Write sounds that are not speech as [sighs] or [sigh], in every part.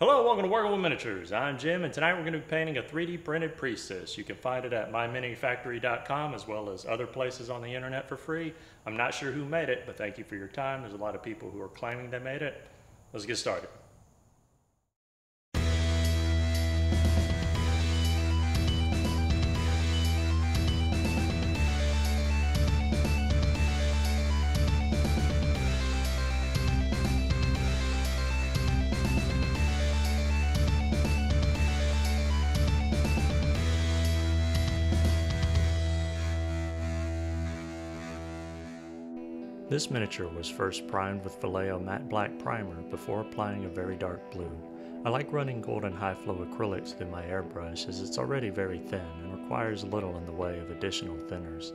Hello, welcome to Working with Miniatures. I'm Jim, and tonight we're going to be painting a 3D printed priestess. You can find it at myminifactory.com as well as other places on the internet for free. I'm not sure who made it, but thank you for your time. There's a lot of people who are claiming they made it. Let's get started. This miniature was first primed with Vallejo matte black primer before applying a very dark blue. I like running golden high flow acrylics through my airbrush as it's already very thin and requires little in the way of additional thinners.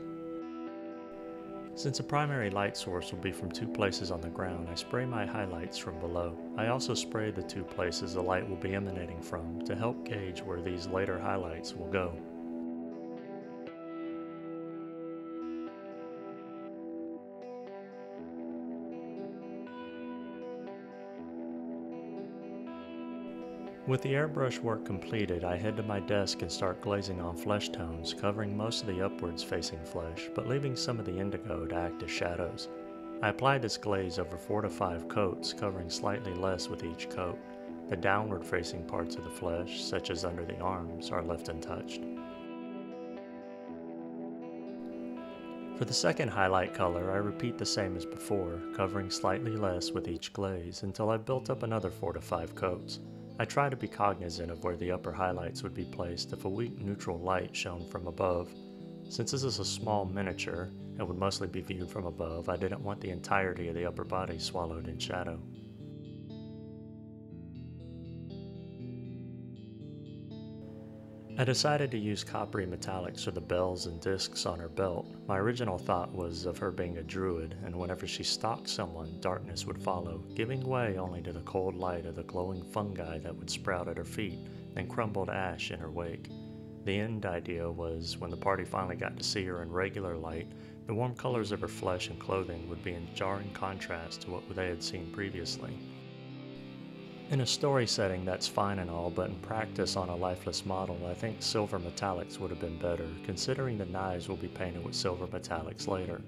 Since the primary light source will be from two places on the ground, I spray my highlights from below. I also spray the two places the light will be emanating from to help gauge where these later highlights will go. With the airbrush work completed, I head to my desk and start glazing on flesh tones, covering most of the upwards facing flesh, but leaving some of the indigo to act as shadows. I apply this glaze over 4 to 5 coats, covering slightly less with each coat. The downward facing parts of the flesh, such as under the arms, are left untouched. For the second highlight color, I repeat the same as before, covering slightly less with each glaze until I've built up another 4 to 5 coats. I try to be cognizant of where the upper highlights would be placed if a weak neutral light shone from above. Since this is a small miniature and would mostly be viewed from above, I didn't want the entirety of the upper body swallowed in shadow. I decided to use coppery metallics for the bells and discs on her belt. My original thought was of her being a druid, and whenever she stalked someone, darkness would follow, giving way only to the cold light of the glowing fungi that would sprout at her feet, then crumble to ash in her wake. The end idea was when the party finally got to see her in regular light, the warm colors of her flesh and clothing would be in jarring contrast to what they had seen previously. In a story setting, that's fine and all, but in practice on a lifeless model, I think silver metallics would have been better, considering the knives will be painted with silver metallics later.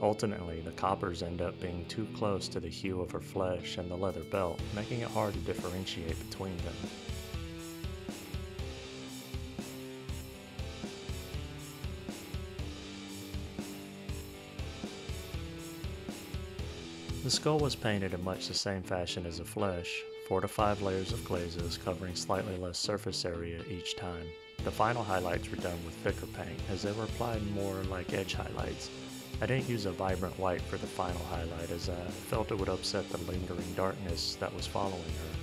Ultimately, the coppers end up being too close to the hue of her flesh and the leather belt, making it hard to differentiate between them. The skull was painted in much the same fashion as the flesh, four to five layers of glazes covering slightly less surface area each time. The final highlights were done with thicker paint as they were applied more like edge highlights. I didn't use a vibrant white for the final highlight as I felt it would upset the lingering darkness that was following her.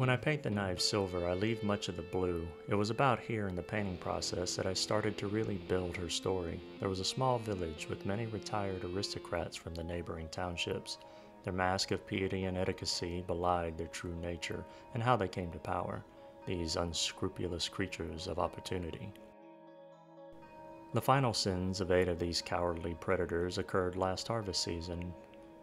When I paint the knife silver, I leave much of the blue. It was about here in the painting process that I started to really build her story. There was a small village with many retired aristocrats from the neighboring townships. Their mask of piety and etiquette belied their true nature and how they came to power, these unscrupulous creatures of opportunity. The final sins of eight of these cowardly predators occurred last harvest season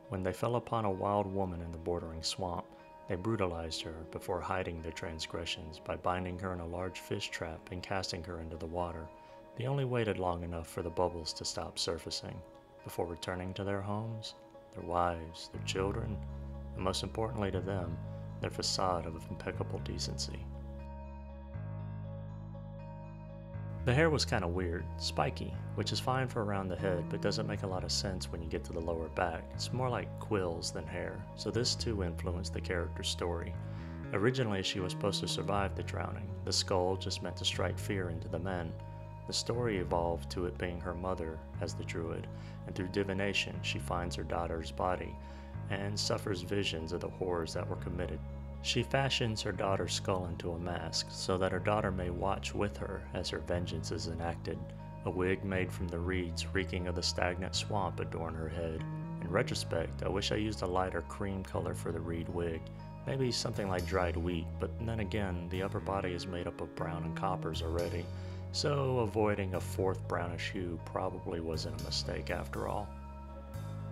when they fell upon a wild woman in the bordering swamp. They brutalized her before hiding their transgressions by binding her in a large fish trap and casting her into the water. They only waited long enough for the bubbles to stop surfacing before returning to their homes, their wives, their children, and most importantly to them, their facade of impeccable decency. The hair was kind of weird, spiky, which is fine for around the head but doesn't make a lot of sense when you get to the lower back. It's more like quills than hair, so this too influenced the character's story. Originally, she was supposed to survive the drowning. The skull just meant to strike fear into the men. The story evolved to it being her mother as the druid, and through divination, she finds her daughter's body and suffers visions of the horrors that were committed she fashions her daughter's skull into a mask so that her daughter may watch with her as her vengeance is enacted. A wig made from the reeds reeking of the stagnant swamp adorn her head. In retrospect, I wish I used a lighter cream color for the reed wig, maybe something like dried wheat, but then again, the upper body is made up of brown and coppers already. so avoiding a fourth brownish hue probably wasn't a mistake after all.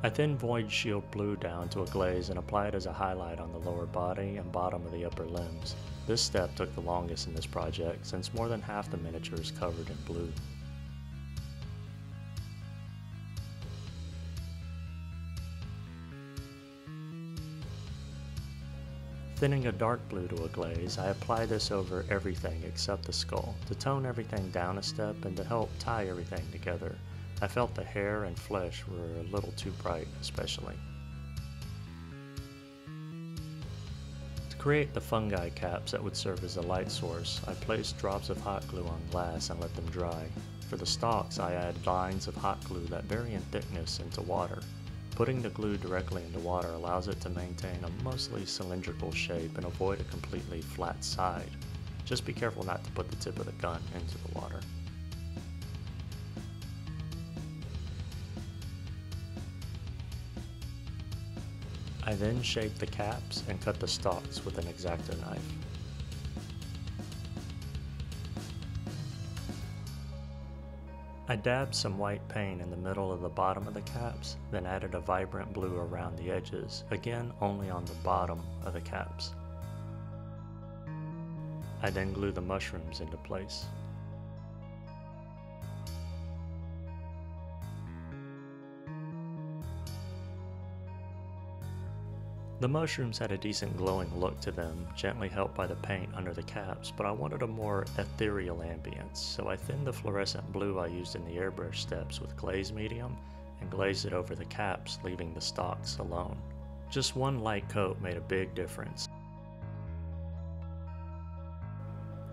I thin void shield blue down to a glaze and apply it as a highlight on the lower body and bottom of the upper limbs. This step took the longest in this project since more than half the miniature is covered in blue. Thinning a dark blue to a glaze, I apply this over everything except the skull to tone everything down a step and to help tie everything together. I felt the hair and flesh were a little too bright, especially. To create the fungi caps that would serve as a light source, I placed drops of hot glue on glass and let them dry. For the stalks, I add lines of hot glue that vary in thickness into water. Putting the glue directly into water allows it to maintain a mostly cylindrical shape and avoid a completely flat side. Just be careful not to put the tip of the gun into the water. I then shape the caps and cut the stalks with an X-Acto knife. I dabbed some white paint in the middle of the bottom of the caps, then added a vibrant blue around the edges, again only on the bottom of the caps. I then glue the mushrooms into place. The mushrooms had a decent glowing look to them, gently helped by the paint under the caps, but I wanted a more ethereal ambience, so I thinned the fluorescent blue I used in the airbrush steps with glaze medium and glazed it over the caps, leaving the stalks alone. Just one light coat made a big difference.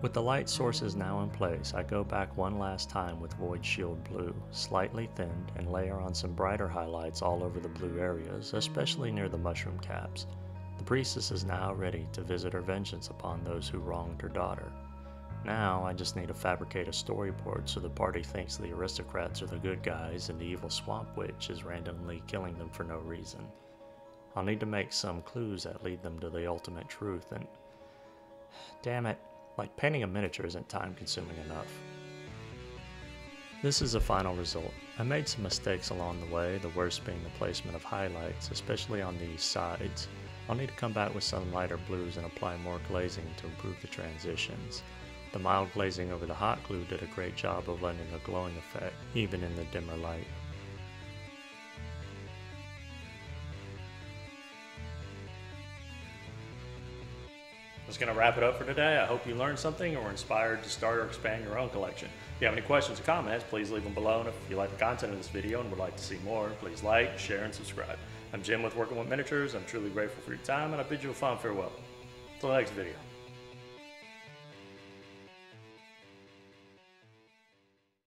With the light sources now in place, I go back one last time with Void Shield Blue, slightly thinned, and layer on some brighter highlights all over the blue areas, especially near the mushroom caps. The priestess is now ready to visit her vengeance upon those who wronged her daughter. Now, I just need to fabricate a storyboard so the party thinks the aristocrats are the good guys and the evil swamp witch is randomly killing them for no reason. I'll need to make some clues that lead them to the ultimate truth and... [sighs] Damn it, like painting a miniature isn't time consuming enough. This is a final result. I made some mistakes along the way, the worst being the placement of highlights, especially on the sides. I'll need to come back with some lighter blues and apply more glazing to improve the transitions. The mild glazing over the hot glue did a great job of lending a glowing effect, even in the dimmer light. That's going to wrap it up for today. I hope you learned something or were inspired to start or expand your own collection. If you have any questions or comments, please leave them below. And if you like the content of this video and would like to see more, please like, share, and subscribe. I'm Jim with Working with Miniatures. I'm truly grateful for your time, and I bid you a fond farewell. Until the next video.